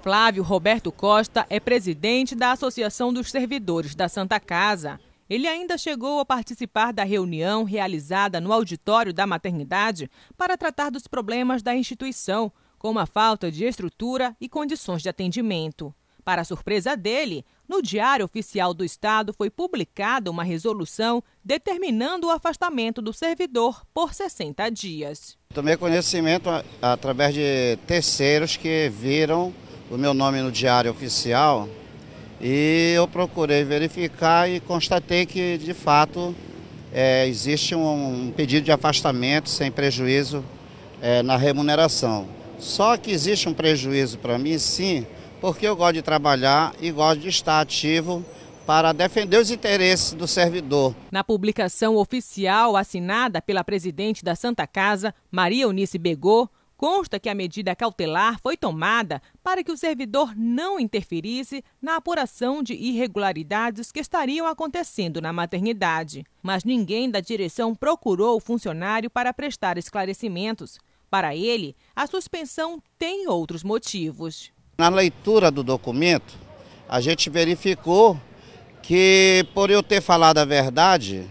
Flávio Roberto Costa é presidente da Associação dos Servidores da Santa Casa. Ele ainda chegou a participar da reunião realizada no auditório da maternidade para tratar dos problemas da instituição, como a falta de estrutura e condições de atendimento. Para surpresa dele, no Diário Oficial do Estado foi publicada uma resolução determinando o afastamento do servidor por 60 dias. Tomei conhecimento através de terceiros que viram o meu nome no Diário Oficial e eu procurei verificar e constatei que, de fato, é, existe um pedido de afastamento sem prejuízo é, na remuneração. Só que existe um prejuízo para mim, sim, porque eu gosto de trabalhar e gosto de estar ativo para defender os interesses do servidor. Na publicação oficial assinada pela presidente da Santa Casa, Maria Eunice Begô, Consta que a medida cautelar foi tomada para que o servidor não interferisse na apuração de irregularidades que estariam acontecendo na maternidade. Mas ninguém da direção procurou o funcionário para prestar esclarecimentos. Para ele, a suspensão tem outros motivos. Na leitura do documento, a gente verificou que, por eu ter falado a verdade,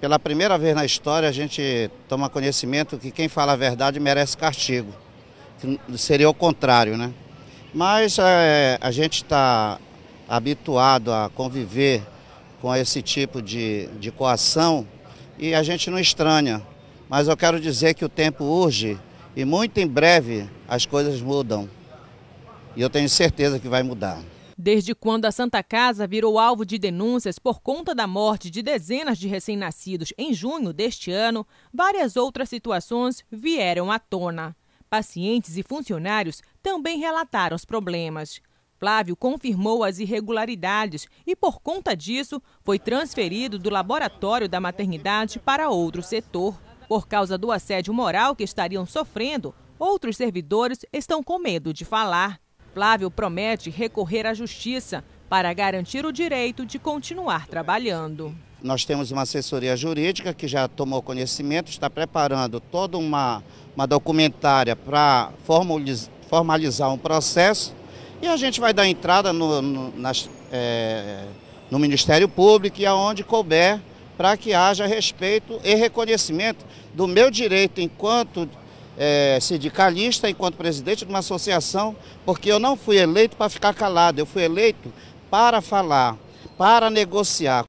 pela primeira vez na história, a gente toma conhecimento que quem fala a verdade merece castigo. Seria o contrário, né? Mas é, a gente está habituado a conviver com esse tipo de, de coação e a gente não estranha. Mas eu quero dizer que o tempo urge e muito em breve as coisas mudam. E eu tenho certeza que vai mudar. Desde quando a Santa Casa virou alvo de denúncias por conta da morte de dezenas de recém-nascidos em junho deste ano, várias outras situações vieram à tona. Pacientes e funcionários também relataram os problemas. Flávio confirmou as irregularidades e, por conta disso, foi transferido do laboratório da maternidade para outro setor. Por causa do assédio moral que estariam sofrendo, outros servidores estão com medo de falar. Flávio promete recorrer à justiça para garantir o direito de continuar trabalhando. Nós temos uma assessoria jurídica que já tomou conhecimento, está preparando toda uma, uma documentária para formalizar um processo e a gente vai dar entrada no, no, nas, é, no Ministério Público e aonde couber para que haja respeito e reconhecimento do meu direito enquanto é, sindicalista, enquanto presidente de uma associação, porque eu não fui eleito para ficar calado, eu fui eleito para falar, para negociar.